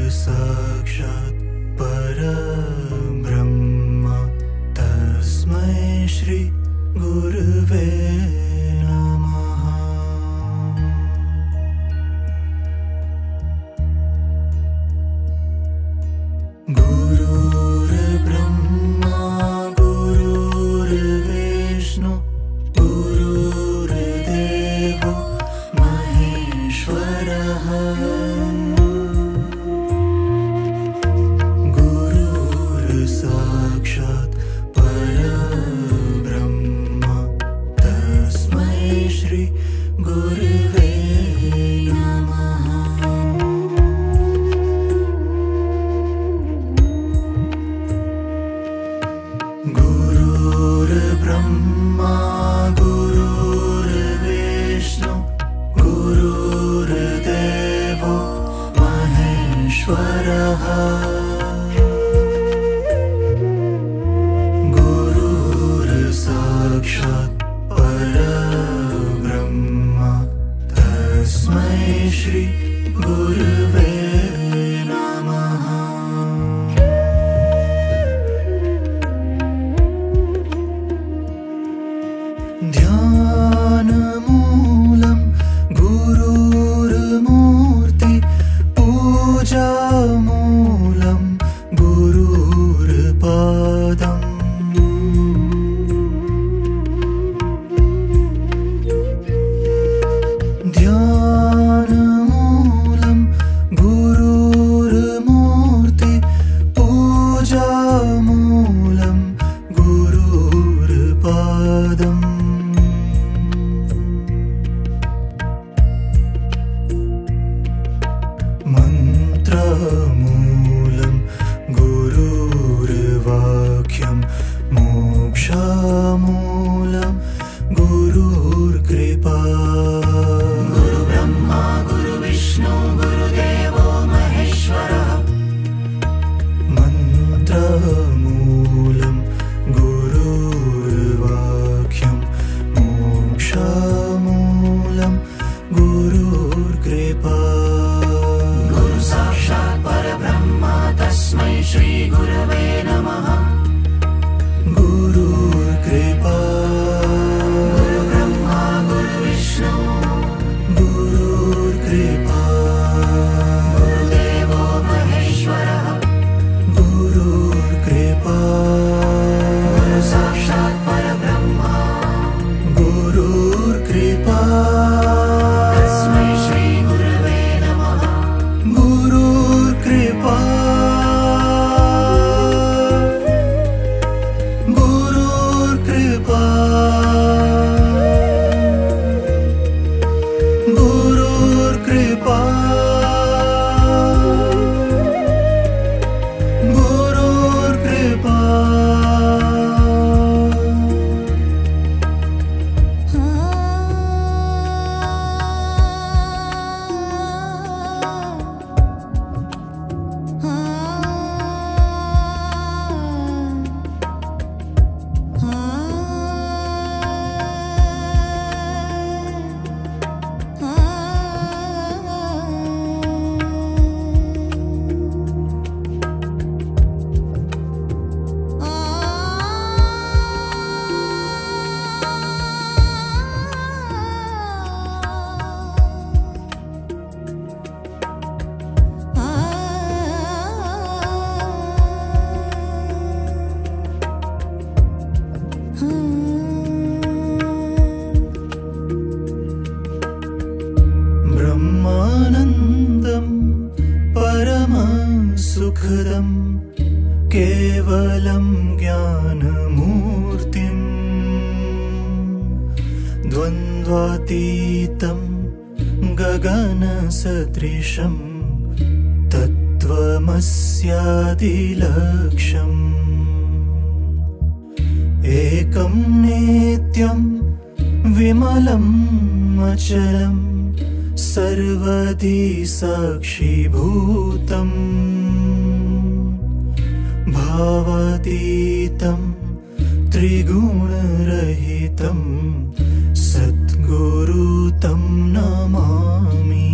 गुरुसाक्षात् पर ब्रह्म तस्मै श्री गुरुवे Word of Hope. रहा केवलं ज्ञानमूर्तिम् द्वन्द्वातीतं गगनसदृशं तत्त्वमस्यादिलक्ष्यम् एकं नित्यं विमलम् अचलम् सर्वधि साक्षीभूतम् त्रिगुणरहितं सद्गुरुतं नमामि।